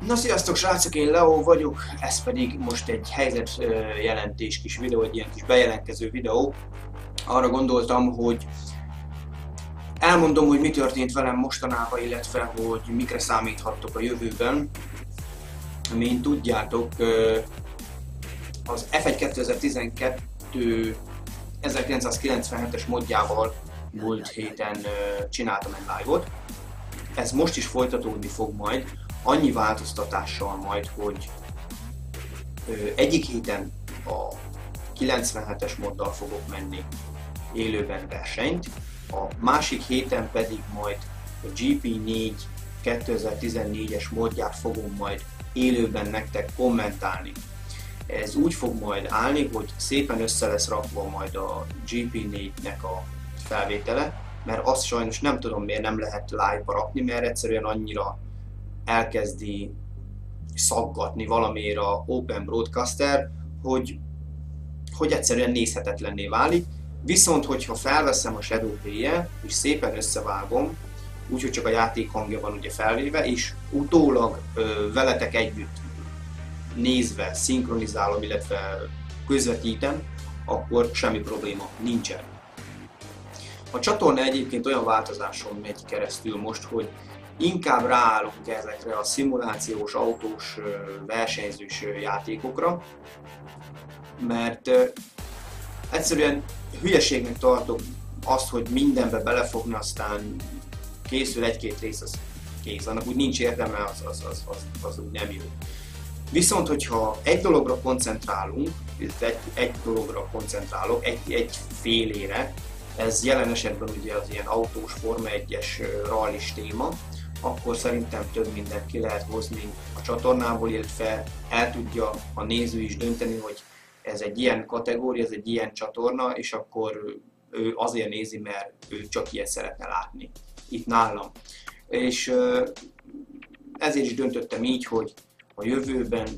Na sziasztok srácok, én Leo vagyok, ez pedig most egy helyzet jelentés kis videó, egy ilyen kis bejelentkező videó. Arra gondoltam, hogy elmondom, hogy mi történt velem mostanában, illetve hogy mikre számíthattok a jövőben. Mint tudjátok, az F1 2012 1997-es modjával múlt héten csináltam egy live-ot. Ez most is folytatódni fog majd, annyi változtatással majd, hogy egyik héten a 97-es moddal fogok menni élőben versenyt, a másik héten pedig majd a GP4 2014-es modját fogom majd élőben nektek kommentálni. Ez úgy fog majd állni, hogy szépen össze lesz rakva majd a GP4-nek a felvétele, mert azt sajnos nem tudom miért nem lehet live-ba rakni, mert egyszerűen annyira elkezdi szaggatni valamiért a Open Broadcaster, hogy, hogy egyszerűen nézhetetlenné válik. Viszont, hogyha felveszem a Shadow play és szépen összevágom, úgyhogy csak a játék hangja van ugye felvéve, és utólag ö, veletek együtt nézve, szinkronizálom, illetve közvetítem, akkor semmi probléma nincsen. A csatorna egyébként olyan változáson megy keresztül most, hogy inkább ráállunk ezekre a szimulációs, autós, versenyzős játékokra, mert egyszerűen hülyeségnek tartok azt, hogy mindenbe belefogni, aztán készül egy-két rész, az kész. Annak úgy nincs értelme, az, az, az, az, az úgy nem jó. Viszont, hogyha egy dologra koncentrálunk, egy, egy dologra koncentrálok, egy, egy félére, ez jelen esetben ugye az ilyen autós Forma 1-es rallis téma, akkor szerintem több mindent ki lehet hozni a csatornából, illetve el tudja a néző is dönteni, hogy ez egy ilyen kategória, ez egy ilyen csatorna, és akkor ő azért nézi, mert ő csak ilyet szeretne látni itt nálam. És ezért is döntöttem így, hogy a jövőben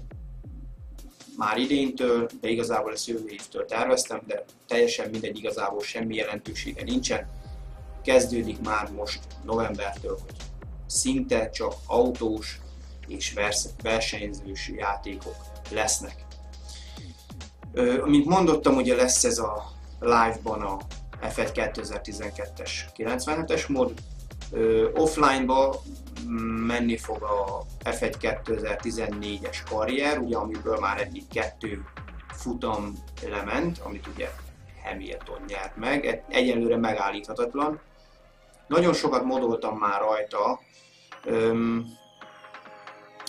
már idéntől, de igazából ezt jövő évtől terveztem, de teljesen mindegy, igazából semmi jelentősége nincsen. Kezdődik már most novembertől, hogy szinte csak autós és versenyzős játékok lesznek. Mint mondottam, ugye lesz ez a live-ban a F1 2012-es 97-es mód, offline-ba menni fog a F1 2014-es karrier, ugye amiből már eddig kettő futam lement, amit ugye Hamilton nyert meg, egyelőre megállíthatatlan. Nagyon sokat modoltam már rajta,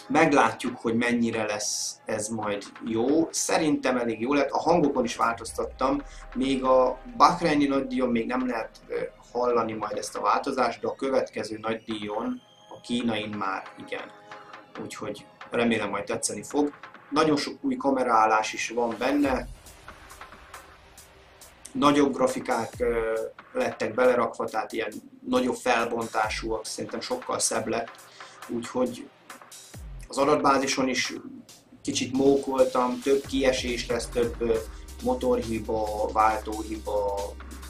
meglátjuk, hogy mennyire lesz ez majd jó. Szerintem elég jó lett. A hangokon is változtattam. Még a Bahreini nagydíjon még nem lehet hallani majd ezt a változást, de a következő nagydíjon, a kínain már igen. Úgyhogy remélem majd tetszeni fog. Nagyon sok új kameraállás is van benne. Nagyobb grafikák lettek belerakva, tehát ilyen nagyobb felbontásúak, szerintem sokkal szebb lett. Úgyhogy az adatbázison is kicsit mókoltam, több kiesés lesz, több motorhiba, váltóhiba,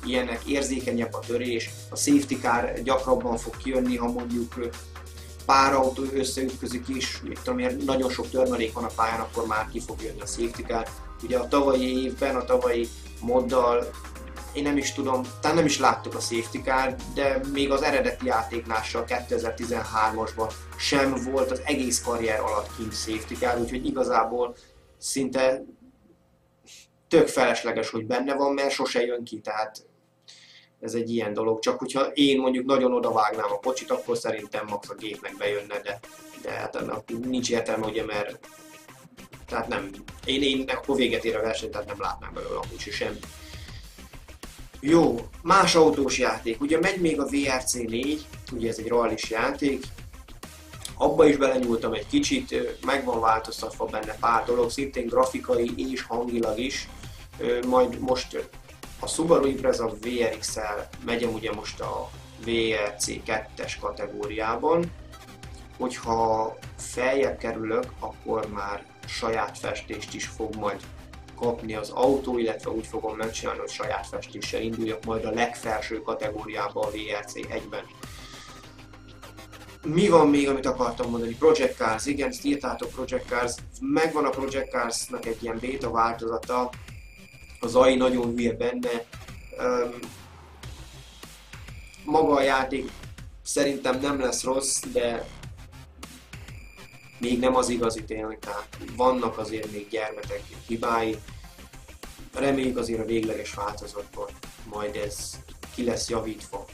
ilyenek, érzékenyebb a törés, a safety car gyakrabban fog kijönni, ha mondjuk pár autó összeütközik is, én, nagyon sok törmelék van a pályán, akkor már ki fog jönni a safety car. Ugye a tavalyi évben, a tavalyi moddal én nem is tudom, talán nem is láttuk a safety car, de még az eredeti játéknál a 2013-asban sem volt az egész karrier alatt kint safety car, úgyhogy igazából szinte tök felesleges, hogy benne van, mert sose jön ki, tehát ez egy ilyen dolog. Csak hogyha én mondjuk nagyon odavágnám a kocsit, akkor szerintem max a gépnek bejönne, de, de hát ennek nincs értelme, ugye, mert tehát nem, én, én akkor véget ér a verseny, tehát nem látnám belőle amúgy semmi. Jó, más autós játék. Ugye megy még a VRC 4, ugye ez egy rallis játék, abba is belenyúltam egy kicsit, meg van változtatva benne pár dolog, szintén grafikai és hangilag is. Majd most a Subaru Impreza VRX-el megyem ugye most a VRC 2-es kategóriában, hogyha feljebb kerülök, akkor már saját festést is fog majd kapni az autó, illetve úgy fogom megcsinálni, hogy saját festéssel induljak majd a legfelső kategóriába a VRC 1-ben. Mi van még, amit akartam mondani? Project Cars, igen, ezt írtátok Project Cars. Megvan a Project Cars-nak egy ilyen beta változata. Az AI nagyon hülye benne. Um, maga a játék szerintem nem lesz rossz, de még nem az igazi tényleg, tehát vannak azért még gyermetek hibái. Reméljük azért a végleges változatban majd ez ki lesz javítva.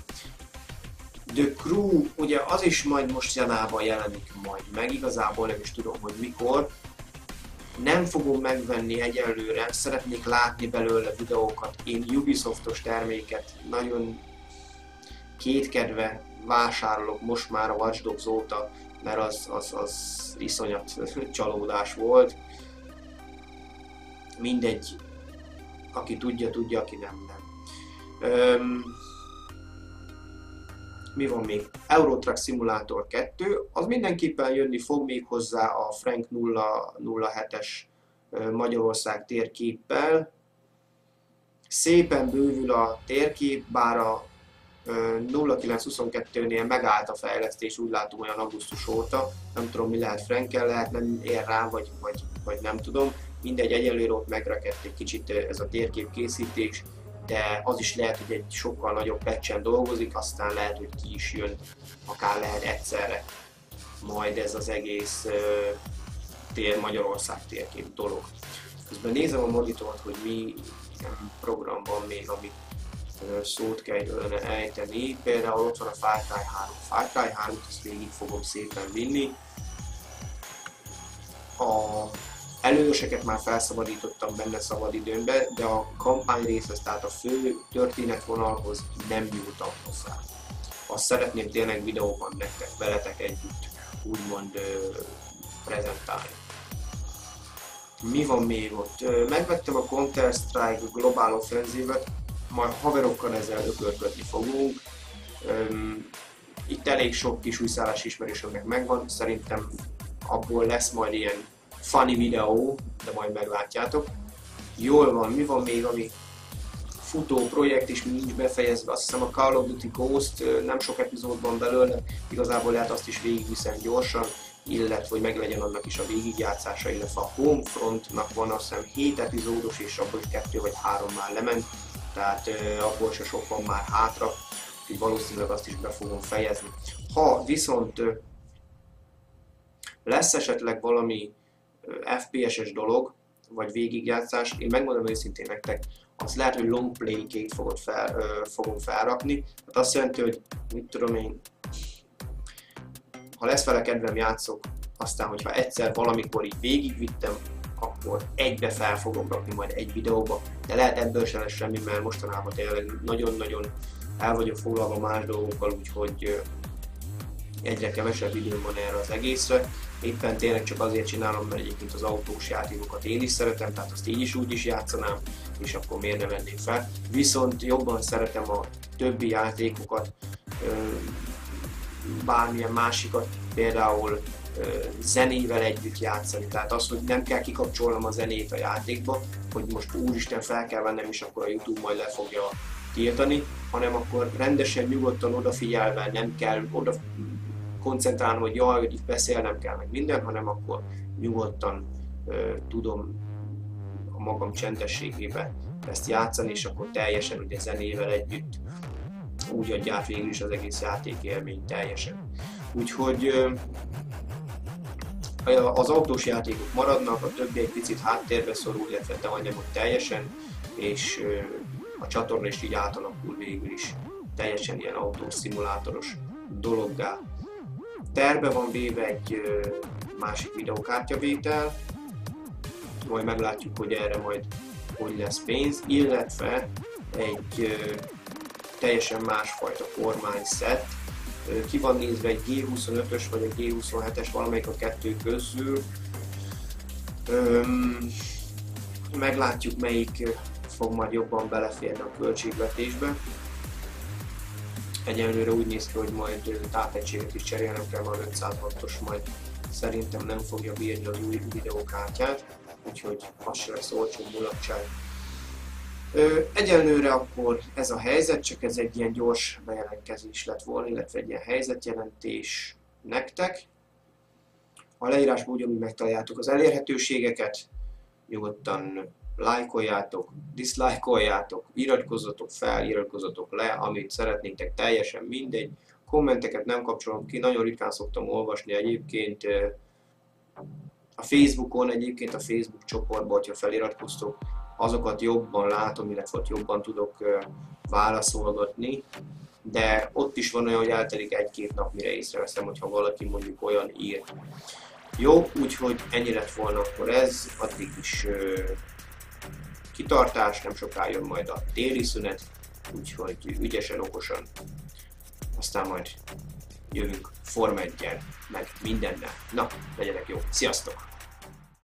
The Crew, ugye az is majd most janában jelenik majd meg, igazából nem is tudom, hogy mikor. Nem fogom megvenni egyelőre, szeretnék látni belőle videókat. Én Ubisoftos terméket nagyon kétkedve vásárolok most már a Watch Dogs óta, mert az, az, az iszonyat csalódás volt. Mindegy, aki tudja, tudja, aki nem, nem. Öm, mi van még? Euro Simulator 2, az mindenképpen jönni fog még hozzá a Frank 007-es Magyarország térképpel. Szépen bővül a térkép, bár a 0922-nél megállt a fejlesztés, úgy látom olyan augusztus óta, nem tudom mi lehet Frankel, lehet nem ér rá, vagy, vagy, vagy nem tudom. Mindegy, egyelőre ott megrekedt egy kicsit ez a térkép készítés, de az is lehet, hogy egy sokkal nagyobb patchen dolgozik, aztán lehet, hogy ki is jön, akár lehet egyszerre majd ez az egész tér Magyarország térkép dolog. Közben nézem a monitort, hogy mi program van még, amit szót kell ejteni. Például ott van a Far Cry 3. Far Cry 3 ezt végig fogom szépen vinni. A előseket már felszabadítottam benne szabadidőmbe, de a kampány részhez, tehát a fő történetvonalhoz nem nyúltam hozzá. Azt szeretném tényleg videóban nektek, veletek együtt úgymond prezentálni. Mi van még ott? Megvettem a Counter-Strike Global Offensive-et, majd haverokkal ezzel ökörködni fogunk. Itt elég sok kis újszállás ismerősöknek megvan, szerintem abból lesz majd ilyen funny videó, de majd meglátjátok. Jól van, mi van még, ami futó projekt is nincs befejezve, azt hiszem a Call of Duty Ghost nem sok epizód van belőle, igazából lehet azt is végigviszem gyorsan, illetve hogy meglegyen annak is a végigjátszása, illetve a Homefrontnak van azt hiszem 7 epizódos, és abból is 2 vagy 3 már lement, tehát abból se sok van már hátra, úgyhogy valószínűleg azt is be fogom fejezni. Ha viszont lesz esetleg valami FPS-es dolog, vagy végigjátszás, én megmondom őszintén nektek, az lehet, hogy long play-ként fogod fel, ö, fogom felrakni. Hát azt jelenti, hogy mit tudom én, ha lesz vele kedvem játszok, aztán hogyha egyszer valamikor így végigvittem, akkor egybe fel fogom rakni majd egy videóba, de lehet ebből se lesz semmi, mert mostanában tényleg nagyon-nagyon el vagyok foglalva más dolgokkal, úgyhogy egyre kevesebb időm van erre az egészre. Éppen tényleg csak azért csinálom, mert egyébként az autós játékokat én is szeretem, tehát azt így is úgy is játszanám, és akkor miért ne venném fel. Viszont jobban szeretem a többi játékokat, bármilyen másikat, például zenével együtt játszani. Tehát az, hogy nem kell kikapcsolnom a zenét a játékba, hogy most úristen fel kell vennem, és akkor a Youtube majd le fogja tiltani, hanem akkor rendesen, nyugodtan odafigyelve nem kell oda koncentrálnom, hogy jaj, hogy itt beszélnem kell meg minden, hanem akkor nyugodtan uh, tudom a magam csendességébe ezt játszani, és akkor teljesen ugye zenével együtt úgy adja át végül is az egész játékélmény teljesen. Úgyhogy az autós játékok maradnak, a többi egy picit háttérbe szorul, illetve te ott teljesen, és a csatorna is így átalakul végül is. Teljesen ilyen autós szimulátoros dologgá. Terve van véve egy másik videokártyavétel, majd meglátjuk, hogy erre majd hogy lesz pénz, illetve egy teljesen másfajta kormányszett, ki van nézve egy G25-ös vagy egy G27-es, valamelyik a kettő közül. Meglátjuk melyik fog majd jobban beleférni a költségvetésbe. Egyelőre úgy néz ki, hogy majd tápegységet is cserélnem kell, majd 506-os majd szerintem nem fogja bírni az új videókártyát, úgyhogy az se lesz olcsó mulatság. Egyelőre akkor ez a helyzet, csak ez egy ilyen gyors bejelentkezés lett volna, illetve egy ilyen helyzetjelentés. nektek. A leírásban ugyanúgy megtaláljátok az elérhetőségeket, nyugodtan lájkoljátok, diszlájkoljátok, iratkozzatok fel, iratkozzatok le, amit szeretnétek, teljesen mindegy. Kommenteket nem kapcsolom ki, nagyon ritkán szoktam olvasni egyébként. A Facebookon egyébként, a Facebook csoportban, hogyha feliratkoztok, azokat jobban látom, illetve ott jobban tudok válaszolgatni, de ott is van olyan, hogy eltelik egy-két nap, mire észreveszem, hogyha valaki mondjuk olyan ír. Jó, úgyhogy ennyi lett volna akkor ez, addig is kitartás, nem soká jön majd a téli szünet, úgyhogy ügyesen, okosan, aztán majd jövünk Forma 1 meg mindennel. Na, legyenek jó, sziasztok!